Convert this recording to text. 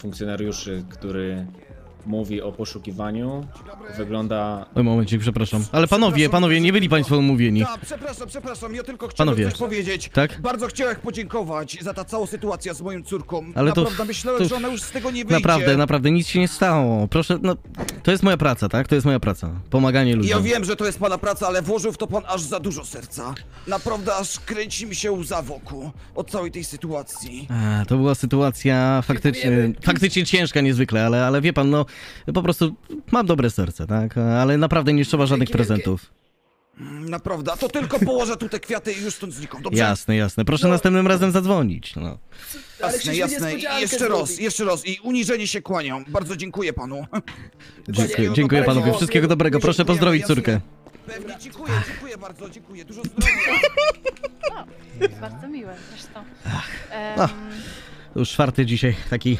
funkcjonariuszy, który mówi o poszukiwaniu, wygląda Oj, momencik, przepraszam. Ale panowie, panowie, nie byli państwo umówieni. Tak, przepraszam, przepraszam, ja tylko chciałem Panowie. coś powiedzieć. Tak? Bardzo chciałem podziękować za ta cała sytuacja z moją córką. Ale to- Naprawdę myślałem, to- że ona już z tego nie wyjdzie. Naprawdę, naprawdę, nic się nie stało. Proszę, no, to jest moja praca, tak? To jest moja praca. Pomaganie I ludziom. Ja wiem, że to jest pana praca, ale włożył w to pan aż za dużo serca. Naprawdę aż kręci mi się łza wokół od całej tej sytuacji. A, to była sytuacja faktycznie, faktycznie ciężka niezwykle, ale, ale wie pan, no po prostu mam dobre serce, tak? Ale naprawdę nie trzeba żadnych Dzięki wielkie. prezentów. Naprawdę, a to tylko położę tu te kwiaty i już stąd znikam, dobrze? Jasne, jasne. Proszę następnym razem zadzwonić. No. Jasne, jasne. I jeszcze raz, jeszcze raz. I uniżenie się kłaniam. Bardzo dziękuję panu. Dziękuję, dziękuję panowie. Wszystkiego dobrego. Proszę pozdrowić córkę. Pewnie, dziękuję, dziękuję bardzo, dziękuję. Dużo zdrowia. No, jest bardzo miłe zresztą. Em, To już czwarty dzisiaj taki